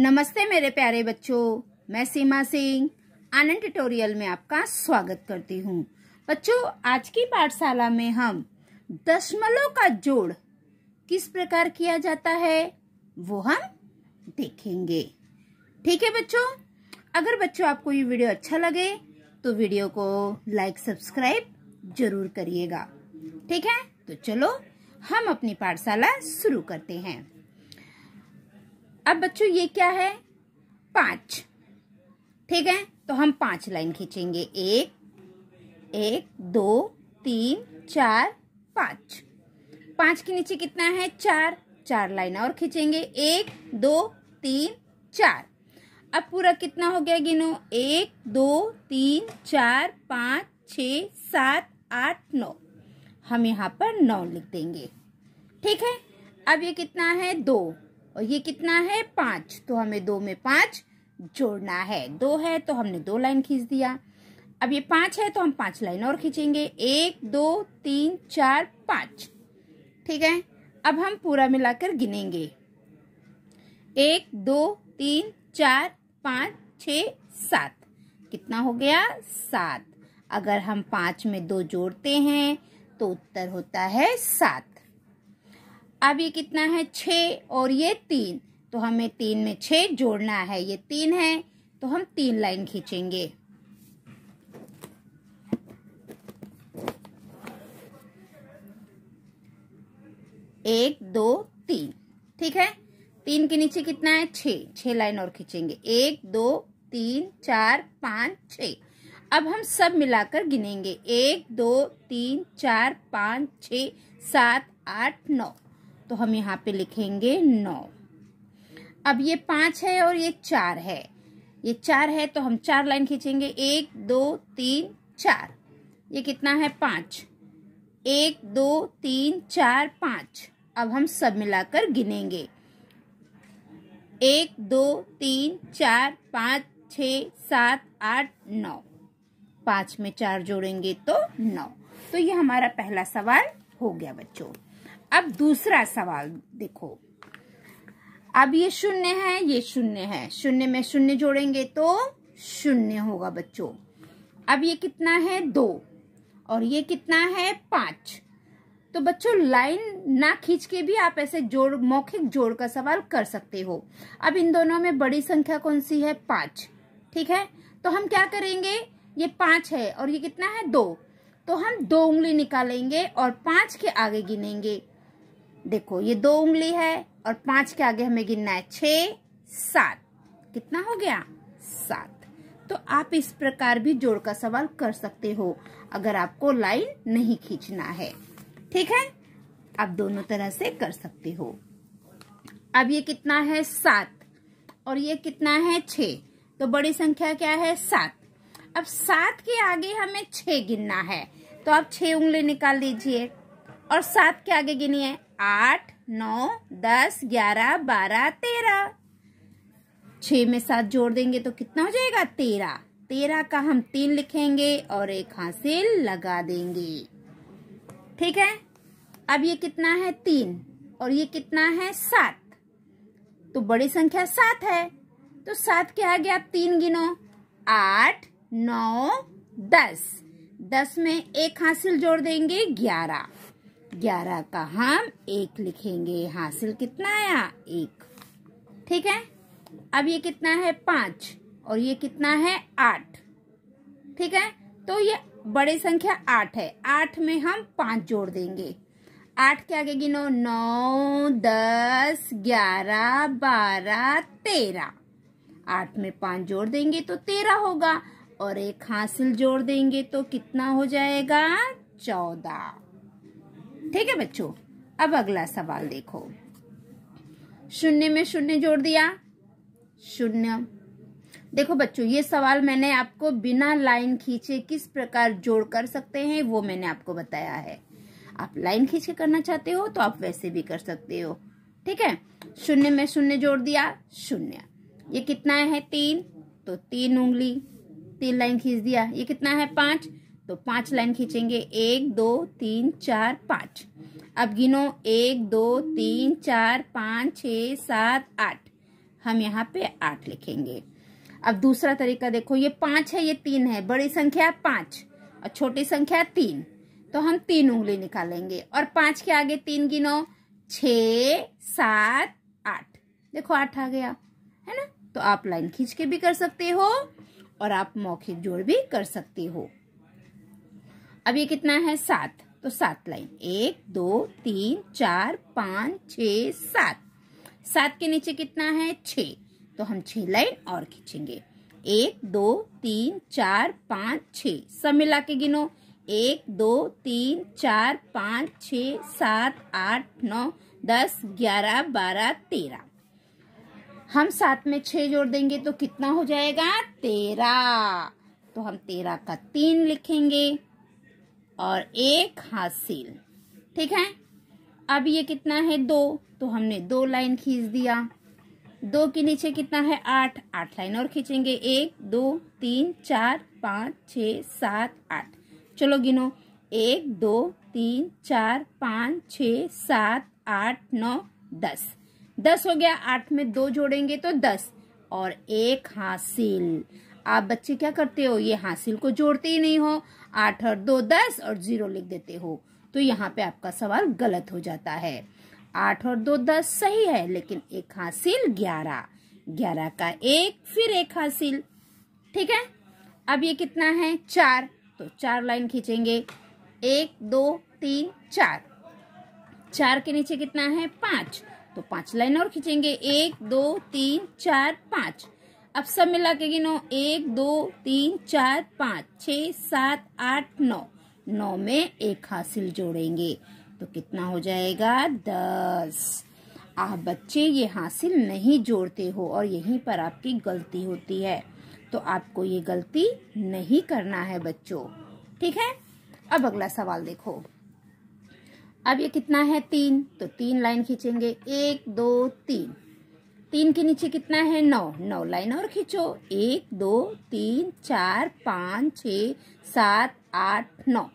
नमस्ते मेरे प्यारे बच्चों, मैं सीमा सिंह, आनंद ट्यूटोरियल में आपका स्वागत करती हूँ। बच्चों, आज की पाठशाला में हम दशमलव का जोड़ किस प्रकार किया जाता है, वो हम देखेंगे। ठीक है बच्चों? अगर बच्चों आपको ये वीडियो अच्छा लगे तो वीडियो को लाइक सब्सक्राइब ज़रूर करिएगा। ठीक है? तो चलो, हम अपनी पाठशाला शुरू करते हैं। अब बच्चों, ये क्या है? पाँच। ठीक है? तो हम पाँच लाइन खींचेंगे। एक एक, दो, तीन, चार, पाँच। पाँच के नीचे कितना है? चार। चार लाइन और खींचेंगे। एक, दो, तीन, चार। अब पूरा कितना हो गया गिनो? एक, दो, तीन, चार, पाँच छ सात, आठ, नौ। हम यहाँ पर नौ लिख देंगे। ठीक है? अब ये कितना है? दो। और ये कितना है? पाँच। तो हमें दो में पाँच जोड़ना है। दो है तो हमने दो लाइन खींच दिया। अब ये पाँच है तो हम पाँच लाइन और खींचेंगे। एक, दो, तीन, चार, पाँच। ठीक है? अब हम पूरा मिलाकर गिनेंगे। एक, दो, तीन, चार, पाँच, छ, सात। कितना हो गया? सात। अगर हम पाँच में दो जोड़ते हैं तो उत्तर होता है सात। अब ये कितना है? छ और ये तीन। तो हमें तीन में छ जोड़ना है। ये तीन है तो हम तीन लाइन खींचेंगे। एक, दो, तीन। ठीक है? तीन के नीचे कितना है? छ छह लाइन और खींचेंगे। एक, दो, तीन, चार, पाँच छ अब हम सब मिलाकर गिनेंगे। एक, दो, तीन, चार, पाँच छ सात, आठ, नौ। तो हम यहाँ पे लिखेंगे नौ। अब ये पाँच है और ये चार है। ये चार है तो हम चार लाइन खींचेंगे। एक, दो, तीन, चार। ये कितना है? पाँच। एक, दो, तीन, चार, पाँच। अब हम सब मिलाकर गिनेंगे। एक, दो, तीन, चार, पाँच, छ, सात, आठ, नौ। पाँच में चार जोड़ेंगे तो नौ। तो ये हमारा पहला सवाल हो गया बच्चों। अब दूसरा सवाल देखो। अब ये शून्य है, ये शून्य है। शून्य में शून्य जोड़ेंगे तो शून्य होगा बच्चों। अब ये कितना है? दो। और ये कितना है? पाँच। तो बच्चों, लाइन ना खींच के भी आप ऐसे जोड़, मौखिक जोड़ का सवाल कर सकते हो। अब इन दोनों में बड़ी संख्या कौन सी है? पाँच। ठीक है? तो हम क्या करेंगे? ये पाँच है और ये कितना है? दो। तो हम दो उंगली निकालेंगे और पाँच के आगे गिनेंगे। देखो, ये दो उंगली है और पाँच के आगे हमें गिनना है। छ सात। कितना हो गया? सात। तो आप इस प्रकार भी जोड़ का सवाल कर सकते हो, अगर आपको लाइन नहीं खींचना है। ठीक है? आप दोनों तरह से कर सकते हो। अब ये कितना है? सात। और ये कितना है? छ तो बड़ी संख्या क्या है? सात। अब सात के आगे हमें छ गिनना है। तो आप छह उंगली निकाल लीजिए और सात के आगे गिनिए। आठ, नौ, दस, ग्यारह, बारह, तेरह। छ में सात जोड़ देंगे तो कितना हो जाएगा? तेरह। तेरह का हम तीन लिखेंगे और एक हासिल लगा देंगे। ठीक है? अब ये कितना है? तीन। और ये कितना है? सात। तो बड़ी संख्या सात है। तो सात के आगे आप तीन गिनो। आठ, नौ, दस। दस में एक हासिल जोड़ देंगे ग्यारह। ग्यारह का हम एक लिखेंगे। हासिल कितना आया? एक। ठीक है? अब ये कितना है? पाँच। और ये कितना है? आठ। ठीक है? तो ये बड़ी संख्या आठ है। आठ में हम पाँच जोड़ देंगे। आठ के आगे गिनो। नौ, दस, ग्यारह, बारह, तेरह। आठ में पाँच जोड़ देंगे तो तेरह होगा। और एक हासिल जोड़ देंगे तो कितना हो जाएगा? चौदह। ठीक है बच्चों? अब अगला सवाल देखो। शून्य में शून्य जोड़ दिया। शून्य। देखो बच्चों, ये सवाल मैंने आपको बिना लाइन खींचे किस प्रकार जोड़ कर सकते हैं, वो मैंने आपको बताया है। आप लाइन खींच के करना चाहते हो तो आप वैसे भी कर सकते हो। ठीक है? शून्य में शून्य जोड़ दिया, शून्य। ये कितना है? तीन। तो तीन उंगली। तीन लाइन खींच दिया। ये कितना है? पाँच। तो पाँच लाइन खींचेंगे। एक, दो, तीन, चार, पाँच। अब गिनो। एक, दो, तीन, चार, पाँच छ सात, आठ। हम यहाँ पे आठ लिखेंगे। अब दूसरा तरीका देखो, ये पाँच है, ये तीन है। बड़ी संख्या पाँच और छोटी संख्या तीन। तो हम तीन उंगली निकालेंगे और पाँच के आगे तीन गिनो। छ सात, आठ। देखो, आठ आ गया, है ना? तो आप लाइन खींच के भी कर सकते हो और आप मौखिक जोड़ भी कर सकते हो। अब ये कितना है? सात। तो सात लाइन। एक, दो, तीन, चार, पाँच, छ, सात। सात के नीचे कितना है? छ। तो हम छह लाइन और खींचेंगे। एक, दो, तीन, चार, पाँच, छ। सब मिला के गिनो। एक, दो, तीन, चार, पाँच, छ, सात, आठ, नौ, दस, ग्यारह, बारह, तेरह। हम सात में छह जोड़ देंगे तो कितना हो जाएगा? तेरह। तो हम तेरह का तीन लिखेंगे। और एक हासिल ठीक है? अब ये कितना है? दो। तो हमने दो लाइन खींच दिया। दो के नीचे कितना है? आठ। आठ लाइन और खींचेंगे। एक, दो, तीन, चार, पाँच, छ, सात, आठ। चलो गिनो। एक, दो, तीन, चार, पाँच, छ, सात, आठ, नौ, दस। दस हो गया। आठ में दो जोड़ेंगे तो दस। और एक हासिल आप बच्चे क्या करते हो? ये हासिल को जोड़ते ही नहीं हो। आठ और दो दस और ज़ीरो लिख देते हो। तो यहाँ पे आपका सवाल गलत हो जाता है। आठ और दो दस सही है, लेकिन एक हासिल ग्यारह। ग्यारह का एक, फिर एक हासिल। ठीक है? अब ये कितना है? चार। तो चार लाइन खींचेंगे। एक, दो, तीन, चार। चार के नीचे कितना है? पाँच। तो पाँच लाइन और खींचेंगे। एक, दो, तीन, चार, पाँच। अब सब मिला के गिनो। एक, दो, तीन, चार, पाँच छ सात, आठ, नौ। नौ में एक हासिल जोड़ेंगे। तो कितना हो जाएगा? दस। आप बच्चे, ये हासिल नहीं जोड़ते हो और यहीं पर आपकी गलती होती है। तो आपको ये गलती नहीं करना है बच्चों। ठीक है? अब अगला सवाल देखो। अब ये कितना है? तीन। तो तीन लाइन खींचेंगे। एक, दो, तीन। तीन के नीचे कितना है? नौ। नौ लाइन और खींचो। एक, दो, तीन, चार, पाँच छ सात, आठ, नौ।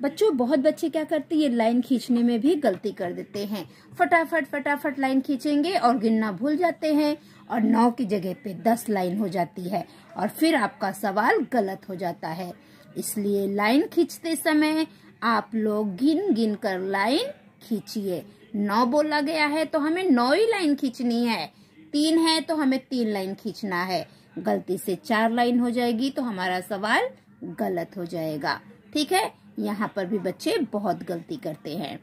बच्चों, बहुत बच्चे क्या करते हैं? ये लाइन खींचने में भी गलती कर देते हैं। फटाफट फटाफट लाइन खींचेंगे और गिनना भूल जाते हैं और नौ की जगह पे दस लाइन हो जाती है और फिर आपका सवाल गलत हो जाता है। इसलिए लाइन खींचते समय आप लोग गिन गिन कर लाइन खींचिए। नौ बोला गया है तो हमें नौ ही लाइन खींचनी है। तीन है तो हमें तीन लाइन खींचना है। गलती से चार लाइन हो जाएगी तो हमारा सवाल गलत हो जाएगा। ठीक है? यहाँ पर भी बच्चे बहुत गलती करते हैं।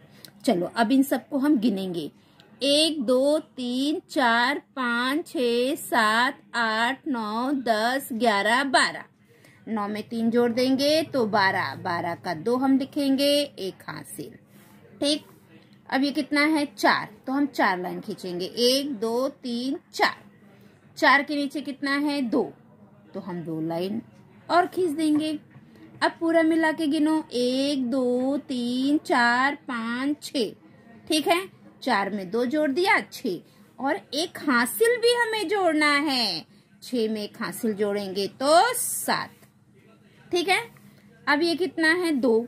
चलो, अब इन सबको हम गिनेंगे। एक, दो, तीन, चार, पाँच, छ, सात, आठ, नौ, दस, ग्यारह, बारह। नौ में तीन जोड़ देंगे तो बारह। बारह का दो हम लिखेंगे, एक हासिल। ठीक? अब ये कितना है? चार। तो हम चार लाइन खींचेंगे। एक, दो, तीन, चार। चार के नीचे कितना है? दो। तो हम दो लाइन और खींच देंगे। अब पूरा मिला के गिनो। एक, दो, तीन, चार, पाँच छ ठीक है? चार में दो जोड़ दिया छ और एक हासिल भी हमें जोड़ना है। छ में एक हासिल जोड़ेंगे तो सात। ठीक है? अब ये कितना है? दो।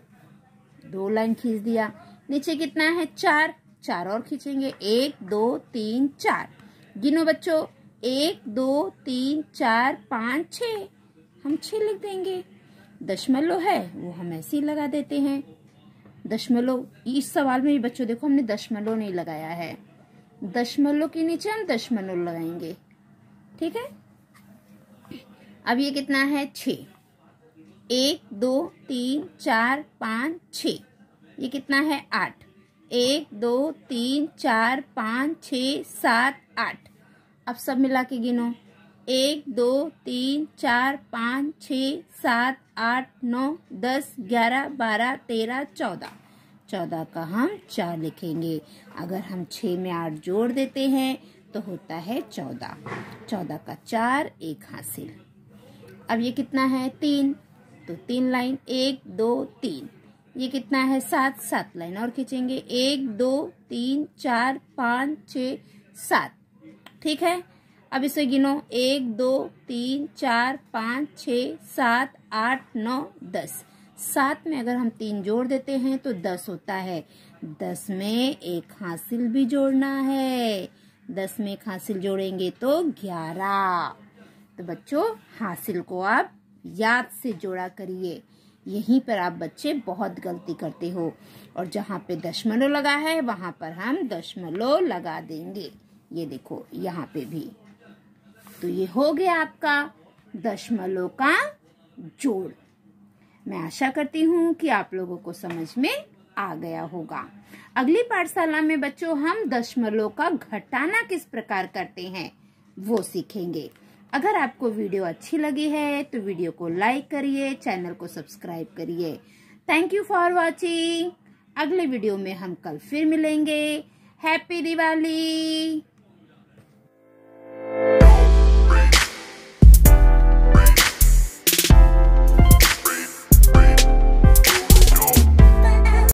दो लाइन खींच दिया। नीचे कितना है? चार। चार और खींचेंगे। एक, दो, तीन, चार। गिनो बच्चों। एक, दो, तीन, चार, पाँच छ हम छ लिख देंगे। दशमलव है। वो हम ऐसे ही लगा देते हैं। दशमलव। इस सवाल में भी बच्चों देखो, हमने दशमलव नहीं लगाया है। दशमलव के नीचे हम दशमलव लगाएँगे। ठीक है? अब ये कितना है? छ एक, दो, तीन, चार, पाँच छ ये कितना है? आठ। एक, दो, तीन, चार, पाँच, छ, सात, आठ। अब सब मिला के गिनो। एक, दो, तीन, चार, पाँच, छ, सात, आठ, नौ, दस, ग्यारह, बारह, तेरह, चौदह। चौदह का हम चार लिखेंगे। अगर हम छ में आठ जोड़ देते हैं तो होता है चौदह। चौदह का चार एक हासिल। अब ये कितना है? तीन। तो तीन लाइन एक, दो, तीन। ये कितना है? सात सात लाइन और खींचेंगे। एक, दो, तीन, चार, पाँच, छ, सात। ठीक है? अब इसे गिनो। एक, दो, तीन, चार, पाँच, छ, सात, आठ, नौ, दस। सात में अगर हम तीन जोड़ देते हैं तो दस होता है। दस में एक हासिल भी जोड़ना है। दस में एक हासिल जोड़ेंगे तो ग्यारह। तो बच्चों, हासिल को आप याद से जोड़ा करिए। यहीं पर आप बच्चे बहुत गलती करते हो। और जहाँ पे दशमलव लगा है, वहाँ पर हम दशमलव लगा देंगे। ये देखो, यहाँ पे भी। तो ये हो गया आपका दशमलव का जोड़। मैं आशा करती हूँ कि आप लोगों को समझ में आ गया होगा। अगली पाठशाला में बच्चों, हम दशमलव का घटाना किस प्रकार करते हैं, वो सीखेंगे। अगर आपको वीडियो अच्छी लगी है तो वीडियो को लाइक करिए, चैनल को सब्सक्राइब करिए। थैंक यू फॉर वॉचिंग अगले वीडियो में हम कल फिर मिलेंगे। हैप्पी दिवाली